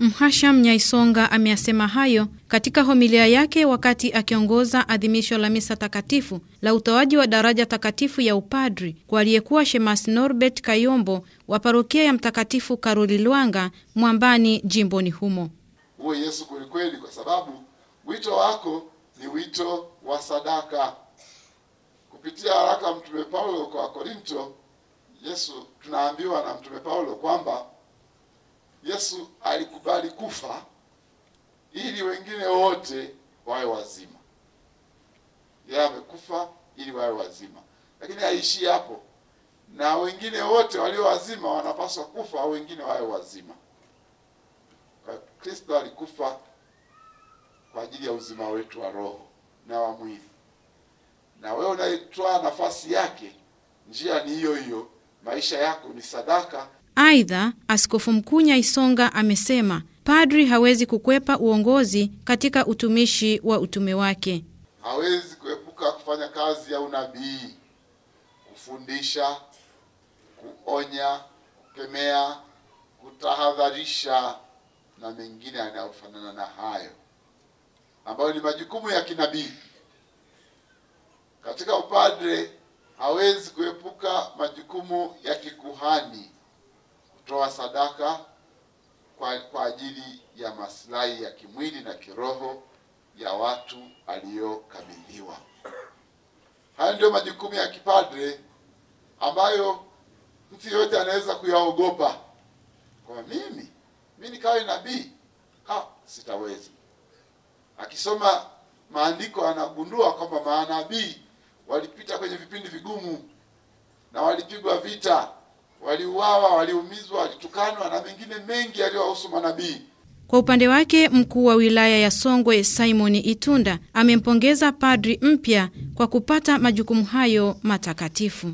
Mhasham Nyaisonga ameyasema hayo katika homilia yake wakati akiongoza adhimisho la misa takatifu la utoaji wa daraja takatifu ya upadri kwa aliyekuwa Shemasi Norbert Kayombo wa parokia ya Mtakatifu Karoli Lwanga Mwambani jimboni humo. Uwe Yesu kwelikweli, kwa sababu wito wako ni wito wa sadaka. Kupitia haraka Mtume Paulo kwa Korinto, Yesu tunaambiwa na Mtume Paulo kwamba Yesu alikubali kufa ili wengine wote wawe wazima. Yeye amekufa ili wawe wazima, lakini haishii hapo, na wengine wote walio wazima wanapaswa kufa wengine wawe wazima. Kwa Kristo alikufa kwa ajili ya uzima wetu wa roho na wa mwili, na wewe unaitwaa nafasi yake. Njia ni hiyo hiyo, maisha yako ni sadaka. Aidha, Askofu Mkuu Nyaisonga amesema padri hawezi kukwepa uongozi katika utumishi wa utume wake. Hawezi kuepuka kufanya kazi ya unabii, kufundisha, kuonya, kukemea, kutahadharisha na mengine yanayofanana na hayo ambayo ni majukumu ya kinabii. Katika upadre hawezi kuepuka majukumu ya kikuhani, sadaka kwa, kwa ajili ya maslahi ya kimwili na kiroho ya watu aliyokabidhiwa. Haya ndio majukumu ya kipadre ambayo mtu yote anaweza kuyaogopa, kwa mimi mi nikawe nabii, ah, sitawezi. Akisoma maandiko anagundua kwamba manabii walipita kwenye vipindi vigumu na walipigwa vita, waliuawa, waliumizwa, walitukanwa na mengine mengi yaliyowahusu manabii. Kwa upande wake mkuu wa wilaya ya Songwe Simon Itunda amempongeza padri mpya kwa kupata majukumu hayo matakatifu.